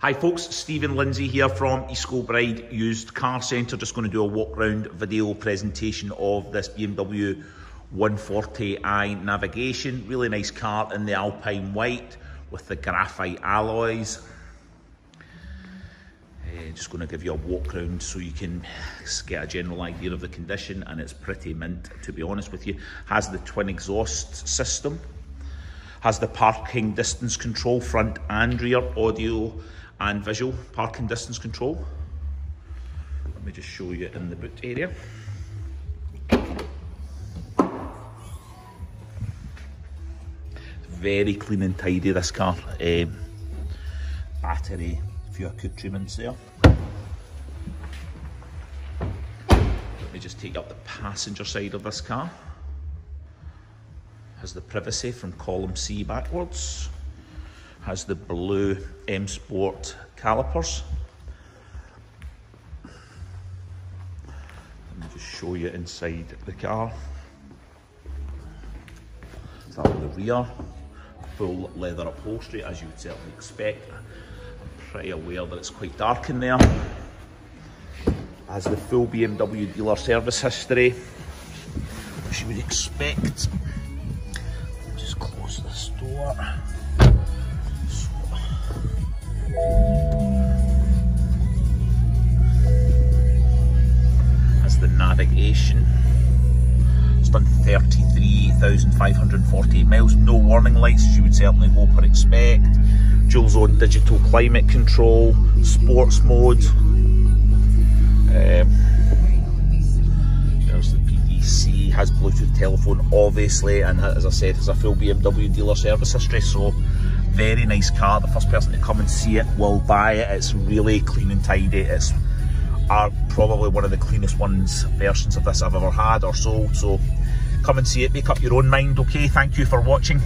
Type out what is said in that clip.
Hi folks, Stephen Lindsay here from East Kilbride Used Car Centre. Just going to do a walk round video presentation of this BMW 140i Navigation. Really nice car in the Alpine White with the graphite alloys. Uh, just going to give you a walk round so you can get a general idea of the condition and it's pretty mint to be honest with you. Has the twin exhaust system, has the parking distance control front and rear audio and visual parking distance control. Let me just show you in the boot area. Very clean and tidy this car. Um, battery, a few accoutrements there. Let me just take up the passenger side of this car. Has the privacy from column C backwards has the blue M Sport calipers. Let me just show you inside the car. On the rear, full leather upholstery as you would certainly expect. I'm pretty aware that it's quite dark in there. Has the full BMW dealer service history, which you would expect. Just close this door. Navigation. It's done 33,548 miles. No warning lights as you would certainly hope or expect. Dual zone digital climate control, sports mode. Um, there's the PDC, has Bluetooth telephone obviously, and as I said, has a full BMW dealer service history. So very nice car. The first person to come and see it will buy it. It's really clean and tidy. It's are probably one of the cleanest ones versions of this I've ever had or sold. So come and see it, make up your own mind, okay? Thank you for watching.